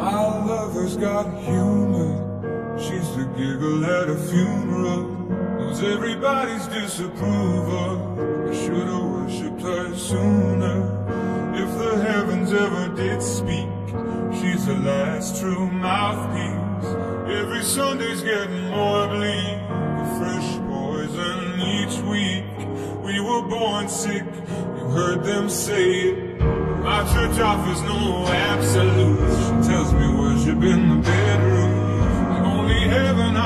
My lover's got humor. She's the giggle at a funeral. Knows everybody's disapproval. I should've worshipped her sooner. If the heavens ever did speak, she's the last true mouthpiece. Every Sunday's getting more bleak. A fresh poison each week. We were born sick. You heard them say it. My church offers no absolutes.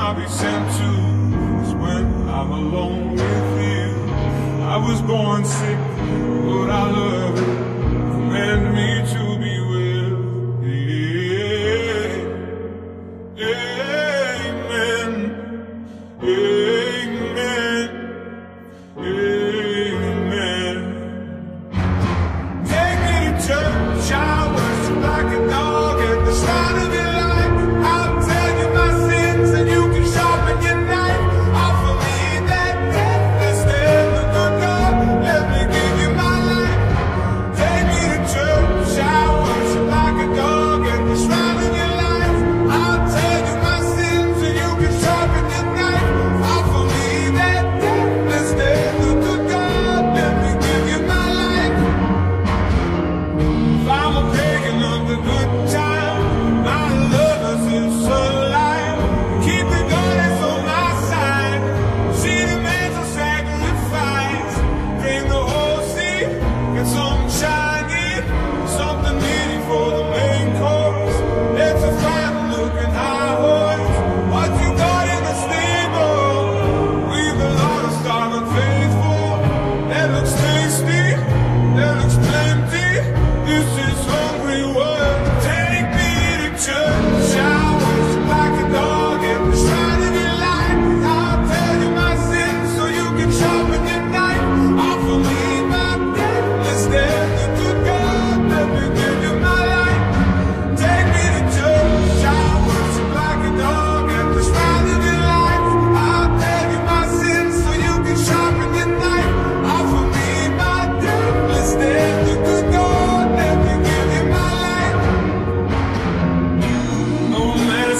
I'll be sent to is when I'm alone with you. I was born sick.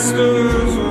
sisters.